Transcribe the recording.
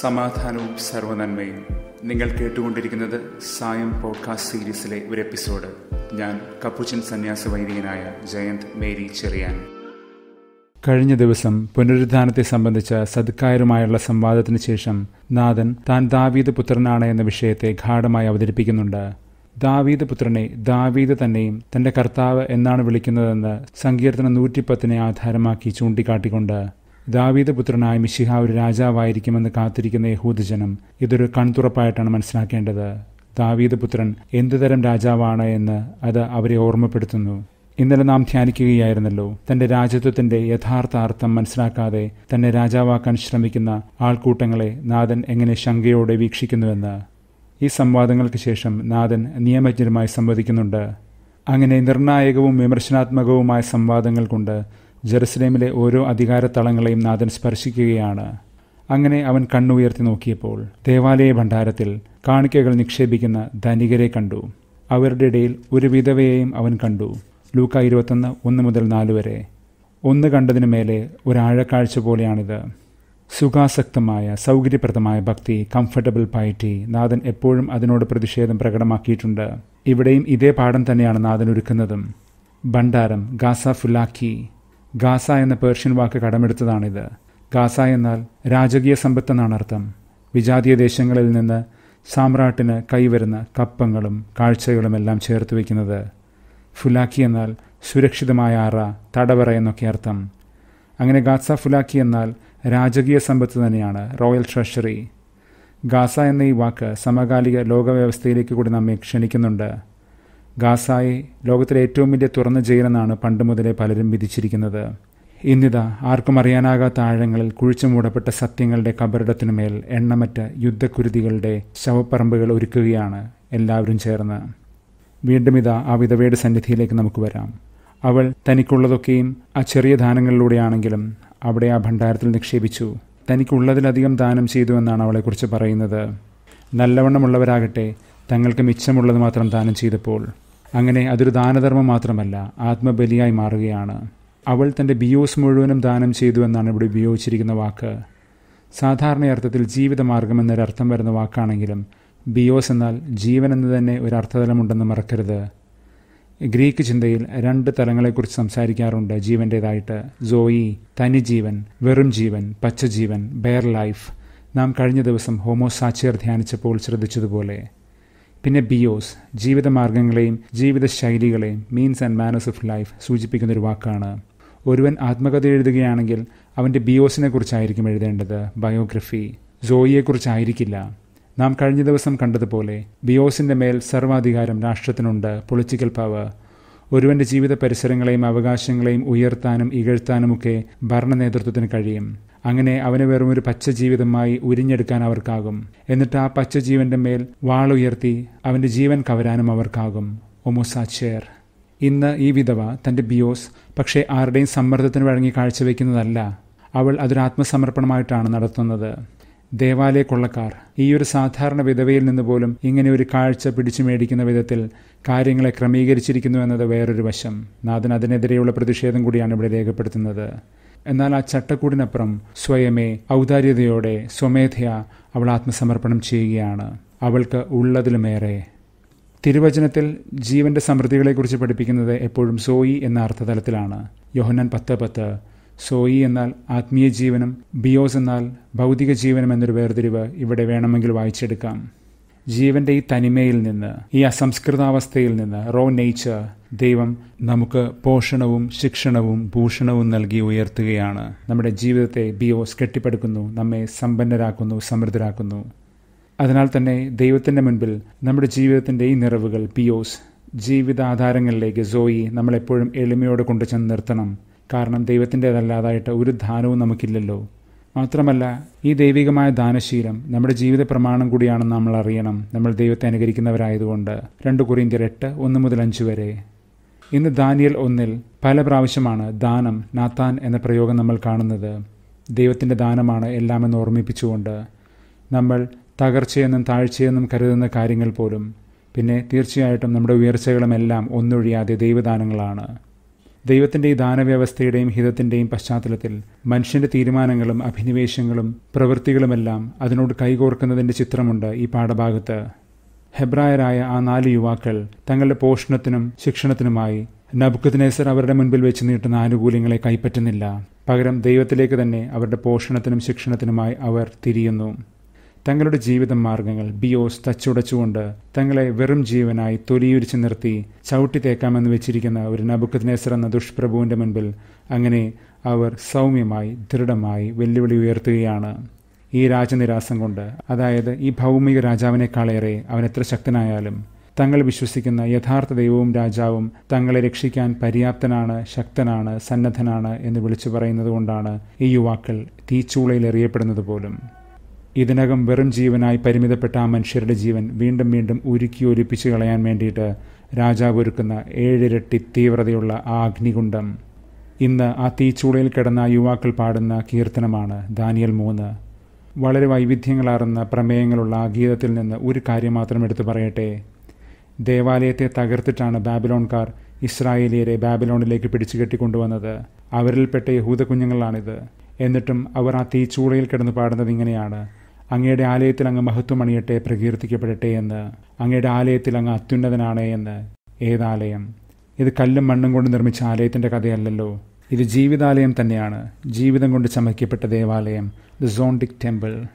സമാധാനവും സർവനന്മയും നിങ്ങൾ കേട്ടുകൊണ്ടിരിക്കുന്നത് സായം പോഡ്കാസ്റ്റ് സീരീസിലെ ഒരു എപ്പിസോഡ്. ഞാൻ കപ്പുച്ചൻ സന്യാസ വൈദികനായ ജയന്ത് മേരി ചെറിയാൻ. കഴിഞ്ഞ ദിവസം പുനരുദ്ധാനത്തെ സംബന്ധിച്ച സദ്ക്കായരുമായുള്ള സംവാദത്തിന് ശേഷം നാഥൻ താൻ ദാവീദ് പുത്രനാണ് എന്ന വിഷയത്തെ ഗാഠമായി അവതരിപ്പിക്കുന്നുണ്ട്. ദാവീദ് പുത്രനെ ദാവീദ് തന്നെയും തന്റെ കർത്താവ് എന്നാണ് വിളിക്കുന്നതെന്ന് സങ്കീർത്തനം നൂറ്റിപ്പത്തിനെ ആധാരമാക്കി ചൂണ്ടിക്കാട്ടിക്കൊണ്ട് ദാവീദ് പുത്രനായ മിശിഹ ഒരു രാജാവായിരിക്കുമെന്ന് കാത്തിരിക്കുന്ന യഹൂദജനം ഇതൊരു കൺതുറപ്പായിട്ടാണ് മനസ്സിലാക്കേണ്ടത്. ദാവീദ് പുത്രൻ എന്തുതരം രാജാവാണ് എന്ന് അത് അവരെ ഓർമ്മപ്പെടുത്തുന്നു. ഇന്നലെ നാം ധ്യാനിക്കുകയായിരുന്നല്ലോ തന്റെ രാജ്യത്വത്തിന്റെ യഥാർത്ഥ അർത്ഥം മനസ്സിലാക്കാതെ തന്നെ രാജാവാക്കാൻ ശ്രമിക്കുന്ന ആൾക്കൂട്ടങ്ങളെ നാഥൻ എങ്ങനെ ശങ്കയോടെ വീക്ഷിക്കുന്നുവെന്ന്. ഈ സംവാദങ്ങൾക്ക് ശേഷം നാഥൻ നിയമജ്ഞരുമായി സംവദിക്കുന്നുണ്ട്. അങ്ങനെ നിർണായകവും വിമർശനാത്മകവുമായ സംവാദങ്ങൾ കൊണ്ട് ജെറുസലേമിലെ ഓരോ അധികാരത്തളങ്ങളെയും നാഥൻ സ്പർശിക്കുകയാണ്. അങ്ങനെ അവൻ കണ്ണുയർത്തി നോക്കിയപ്പോൾ ദേവാലയ ഭണ്ഡാരത്തിൽ കാണിക്കകൾ നിക്ഷേപിക്കുന്ന ധനികരെ കണ്ടു. അവരുടെ ഇടയിൽ ഒരു വിധവയെയും അവൻ കണ്ടു. ലൂക്ക ഇരുപത്തൊന്ന് ഒന്ന് മുതൽ നാല് വരെ. ഒന്ന് കണ്ടതിനു മേലെ ഒരാഴക്കാഴ്ച പോലെയാണിത്. സുഖാസക്തമായ സൗകര്യപ്രദമായ ഭക്തി കംഫർട്ടബിൾ പൈറ്റി നാഥൻ എപ്പോഴും അതിനോട് പ്രതിഷേധം പ്രകടമാക്കിയിട്ടുണ്ട്. ഇവിടെയും ഇതേ പാഠം തന്നെയാണ് നാഥൻ ഒരുക്കുന്നതും. ഭണ്ഡാരം ഗാസ ഫുലാക്കി ഗാസ എന്ന പേർഷ്യൻ വാക്ക് കടമെടുത്തതാണിത്. ഗാസ എന്നാൽ രാജകീയ സമ്പത്തെന്നാണ് അർത്ഥം. വിജാതീയ ദേശങ്ങളിൽ നിന്ന് സാമ്രാട്ടിന് കൈവരുന്ന കപ്പങ്ങളും കാഴ്ചകളും എല്ലാം ചേർത്ത് വയ്ക്കുന്നത്. ഫുലാക്കി എന്നാൽ സുരക്ഷിതമായ അറ തടവറ എന്നൊക്കെ അർത്ഥം. അങ്ങനെ ഗാസ ഫുലാക്കി എന്നാൽ രാജകീയ സമ്പത്ത് തന്നെയാണ് റോയൽ ട്രഷറി. ഗാസ എന്ന ഈ വാക്ക് സമകാലിക ലോകവ്യവസ്ഥയിലേക്ക് കൂടി നമ്മെ ക്ഷണിക്കുന്നുണ്ട്. ഗാസായെ ലോകത്തിലെ ഏറ്റവും വലിയ തുറന്ന ജയിലെന്നാണ് പണ്ട് മുതലേ പലരും വിധിച്ചിരിക്കുന്നത്. ഇന്നിതാ ആർക്കും അറിയാനാകാത്ത ആഴങ്ങളിൽ കുഴിച്ചു മൂടപ്പെട്ട സത്യങ്ങളുടെ കബറിടത്തിനുമേൽ എണ്ണമറ്റ യുദ്ധക്കുരുതികളുടെ ശവപ്പറമ്പുകൾ ഒരുക്കുകയാണ് എല്ലാവരും ചേർന്ന്. വീണ്ടും ഇതാ ആ വിധവയുടെ സന്നിധിയിലേക്ക് നമുക്ക് വരാം. അവൾ തനിക്കുള്ളതൊക്കെയും ആ ചെറിയ ദാനങ്ങളിലൂടെയാണെങ്കിലും അവിടെ ആ ഭണ്ഡാരത്തിൽ നിക്ഷേപിച്ചു. തനിക്കുള്ളതിലധികം ദാനം ചെയ്തു എന്നാണ് അവളെക്കുറിച്ച് പറയുന്നത്. നല്ലവണ്ണമുള്ളവരാകട്ടെ തങ്ങൾക്ക് മിച്ചമുള്ളത് മാത്രം ദാനം ചെയ്തപ്പോൾ. അങ്ങനെ അതൊരു ദാനധർമ്മം മാത്രമല്ല ആത്മബലിയായി മാറുകയാണ്. അവൾ തന്റെ ബിയോസ് മുഴുവനും ദാനം ചെയ്തു എന്നാണ് ഇവിടെ ഉപയോഗിച്ചിരിക്കുന്ന വാക്ക്. സാധാരണ അർത്ഥത്തിൽ ജീവിതമാർഗം എന്നൊരർത്ഥം വരുന്ന വാക്കാണെങ്കിലും ബിയോസ് എന്നാൽ ജീവൻ എന്ന് തന്നെ ഒരു അർത്ഥതലമുണ്ടെന്ന് മറക്കരുത്. ഗ്രീക്ക് ചിന്തയിൽ രണ്ട് തലങ്ങളെക്കുറിച്ച് സംസാരിക്കാറുണ്ട് ജീവന്റേതായിട്ട് സോയി തനി ജീവൻ വെറും ജീവൻ പച്ചജീവൻ ബെയർ ലൈഫ്. നാം കഴിഞ്ഞ ദിവസം ഹോമോസാച്ചിയർ ധ്യാനിച്ചപ്പോൾ ശ്രദ്ധിച്ചതുപോലെ. പിന്നെ ബിയോസ് ജീവിതമാർഗങ്ങളെയും ജീവിതശൈലികളെയും means and manners of life സൂചിപ്പിക്കുന്ന ഒരു വാക്കാണ്. ഒരുവൻ ആത്മകഥ എഴുതുകയാണെങ്കിൽ അവന്റെ ബിയോസിനെ കുറിച്ചായിരിക്കും എഴുതേണ്ടത്. ബയോഗ്രഫി ജോയിയെക്കുറിച്ചായിരിക്കില്ല നാം കഴിഞ്ഞ ദിവസം കണ്ടതുപോലെ ബിയോസിന്റെ മേൽ സർവാധികാരം രാഷ്ട്രത്തിനുണ്ട്. പൊളിറ്റിക്കൽ പവർ ഒരുവന്റെ ജീവിത പരിസരങ്ങളെയും അവകാശങ്ങളെയും ഉയർത്താനും ഇകഴ്ത്താനുമൊക്കെ ഭരണ നേതൃത്വത്തിന് കഴിയും. അങ്ങനെ അവന് വെറും ഒരു പച്ച ജീവിതമായി ഉരിഞ്ഞെടുക്കാൻ അവർക്കാകും. എന്നിട്ട് ആ പച്ച ജീവന്റെ മേൽ വാളുയർത്തി അവന്റെ ജീവൻ കവരാനും അവർക്കാകും. ഒമോസാച്ചേർ. ഇന്ന് ഈ വിധവ തന്റെ ബിയോസ് പക്ഷേ ആരുടെയും സമ്മർദ്ദത്തിന് വഴങ്ങി കാഴ്ചവെക്കുന്നതല്ല. അവൾ അതൊരു ആത്മസമർപ്പണമായിട്ടാണ് നടത്തുന്നത്. ദേവാലയ കൊള്ളക്കാർ ഈ ഒരു സാധാരണ വിധവയിൽ നിന്ന് പോലും ഇങ്ങനെ ഒരു കാഴ്ച പിടിച്ചു മേടിക്കുന്ന വിധത്തിൽ കാര്യങ്ങളെ ക്രമീകരിച്ചിരിക്കുന്നു എന്നത് വേറൊരു വശം. നാഥൻ അതിനെതിരെയുള്ള പ്രതിഷേധം കൂടിയാണ് ഇവിടെ രേഖപ്പെടുത്തുന്നത്. എന്നാൽ ആ ചട്ടക്കൂടിനപ്പുറം സ്വയമേ ഔദാര്യതയോടെ സ്വമേധയ അവൾ ആത്മസമർപ്പണം ചെയ്യുകയാണ്. അവൾക്ക് ഉള്ളതിലുമേറെ. തിരുവചനത്തിൽ ജീവന്റെ സമൃദ്ധികളെക്കുറിച്ച് പഠിപ്പിക്കുന്നത് എപ്പോഴും സോയി എന്ന അർത്ഥതലത്തിലാണ്. യോഹന്നാൻ പത്ത് പത്ത് സോയി എന്നാൽ ആത്മീയ ജീവനും ബിയോസ് എന്നാൽ ഭൗതിക ജീവനും എന്നൊരു വേർതിരിവ് ഇവിടെ വേണമെങ്കിൽ വായിച്ചെടുക്കാം. ജീവന്റെ ഈ തനിമയിൽ നിന്ന് ഈ അസംസ്കൃതാവസ്ഥയിൽ നിന്ന് റോ നേച്ചർ ദൈവം നമുക്ക് പോഷണവും ശിക്ഷണവും ഭൂഷണവും നൽകി ഉയർത്തുകയാണ്. നമ്മുടെ ജീവിതത്തെ ബിയോസ് കെട്ടിപ്പടുക്കുന്നു നമ്മെ സമ്പന്നരാക്കുന്നു സമൃദ്ധരാക്കുന്നു. അതിനാൽ തന്നെ ദൈവത്തിന്റെ മുൻപിൽ നമ്മുടെ ജീവിതത്തിന്റെ ഈ നിറവുകൾ ബിയോസ് ജീവിതാധാരങ്ങളിലേക്ക് സോയി നമ്മളെപ്പോഴും എളിമയോടെ കൊണ്ടുചെന്ന് നിർത്തണം. കാരണം ദൈവത്തിന്റെതല്ലാതായിട്ട് ഒരു ധാനവും നമുക്കില്ലല്ലോ. മാത്രമല്ല ഈ ദൈവികമായ ദാനശീലം നമ്മുടെ ജീവിത പ്രമാണം കൂടിയാണെന്ന് നമ്മൾ അറിയണം. നമ്മൾ ദൈവത്തെ അനുകരിക്കുന്നവരായതുകൊണ്ട്. രണ്ട് കുറിന്തിയർ എട്ട് ഒന്ന് മുതൽ അഞ്ച് വരെ. ഇന്ന് ദാനിയൽ ഒന്നിൽ പല പ്രാവശ്യമാണ് ദാനം നാത്താൻ എന്ന പ്രയോഗം നമ്മൾ കാണുന്നത്. ദൈവത്തിന്റെ ദാനമാണ് എല്ലാമെന്ന് ഓർമ്മിപ്പിച്ചുകൊണ്ട് നമ്മൾ തകർച്ചയെന്നും താഴ്ചയെന്നും കരുതുന്ന കാര്യങ്ങൾ പോലും. പിന്നെ തീർച്ചയായിട്ടും നമ്മുടെ ഉയർച്ചകളുമെല്ലാം ഒന്നൊഴിയാതെ ദൈവദാനങ്ങളാണ്. ദൈവത്തിന്റെ ഈ ദാനവ്യവസ്ഥയുടെയും ഹിതത്തിന്റെയും പശ്ചാത്തലത്തിൽ മനുഷ്യന്റെ തീരുമാനങ്ങളും അഭിനിവേശങ്ങളും പ്രവൃത്തികളുമെല്ലാം അതിനോട് കൈകോർക്കുന്നതിന്റെ ചിത്രമുണ്ട് ഈ പാഠഭാഗത്ത്. ഹെബ്രായരായ ആ നാല് യുവാക്കൾ തങ്ങളുടെ പോഷണത്തിനും ശിക്ഷണത്തിനുമായി നബുക്കുദ്നേസർ അവരുടെ മുൻപിൽ വെച്ച് നീട്ടുന്ന ആനുകൂല്യങ്ങളെ കൈപ്പറ്റുന്നില്ല. പകരം ദൈവത്തിലേക്ക് തന്നെ അവരുടെ പോഷണത്തിനും ശിക്ഷണത്തിനുമായി അവർ തിരിയുന്നു. തങ്ങളുടെ ജീവിത മാർഗങ്ങൾ ബിയോസ് തച്ചുടച്ചുകൊണ്ട് തങ്ങളെ വെറും ജീവനായി തൊലിയുരിച്ചു നിർത്തി ചവിട്ടി തേക്കാമെന്ന് വെച്ചിരിക്കുന്ന ഒരു നബുക്കദ്നേസർ എന്ന ദുഷ്പ്രഭുവിന്റെ മുൻപിൽ അങ്ങനെ അവർ സൗമ്യമായി ദൃഢമായി വെല്ലുവിളി ഉയർത്തുകയാണ്. ഈ രാജനിരാസം കൊണ്ട് അതായത് ഈ ഭൗമിക രാജാവിനേക്കാളേറെ അവൻ എത്ര ശക്തനായാലും തങ്ങൾ വിശ്വസിക്കുന്ന യഥാർത്ഥ ദൈവവും രാജാവും തങ്ങളെ രക്ഷിക്കാൻ പര്യാപ്തനാണ് ശക്തനാണ് സന്നദ്ധനാണ് എന്ന് വിളിച്ചു പറയുന്നത് കൊണ്ടാണ് ഈ യുവാക്കൾ തീച്ചൂളയിൽ എറിയപ്പെടുന്നത് പോലും. ഇതിനകം വെറും ജീവനായി പരിമിതപ്പെട്ട ആ മനുഷ്യരുടെ ജീവൻ വീണ്ടും വീണ്ടും ഉരുക്കി ഒലിപ്പിച്ചു കളയാൻ വേണ്ടിയിട്ട് രാജാവ് ഒരുക്കുന്ന ഏഴിരട്ടി തീവ്രതയുള്ള ആ അഗ്നികുണ്ഡം ഇന്ന് ആ തീച്ചൂളയിൽ കിടന്ന യുവാക്കൾ പാടുന്ന കീർത്തനമാണ് ദാനിയൽ മൂന്ന്. വളരെ വൈവിധ്യങ്ങളാർന്ന പ്രമേയങ്ങളുള്ള ആ ഗീതത്തിൽ നിന്ന് ഒരു കാര്യം മാത്രം എടുത്തു പറയട്ടെ. ദേവാലയത്തെ തകർത്തിട്ടാണ് ബാബിലോൺകാർ ഇസ്രായേലിയരെ ബാബിലോണിലേക്ക് പിടിച്ചു കെട്ടിക്കൊണ്ടുവന്നത്. അവരിൽപ്പെട്ട യഹൂദ കുഞ്ഞുങ്ങളാണിത്. എന്നിട്ടും അവർ ആ തീച്ചൂളയിൽ കിടന്ന് പാടുന്നത് ഇങ്ങനെയാണ്. അങ്ങയുടെ ആലയത്തിൽ അങ്ങ് മഹത്വം അണിയട്ടെ പ്രകീർത്തിക്കപ്പെടട്ടെ എന്ന്. അങ്ങയുടെ ആലയത്തിൽ അങ്ങ് അത്യുന്നതനാണ് എന്ന്. ഏതാലയം. ഇത് കല്ലും മണ്ണും കൊണ്ട് നിർമ്മിച്ച ആലയത്തിന്റെ കഥയല്ലല്ലോ. ഇത് ജീവിതാലയം തന്നെയാണ്. ജീവിതം കൊണ്ട് ചമയ്ക്കപ്പെട്ട ദേവാലയം. ദ സോണ്ടിക് ടെമ്പിൾ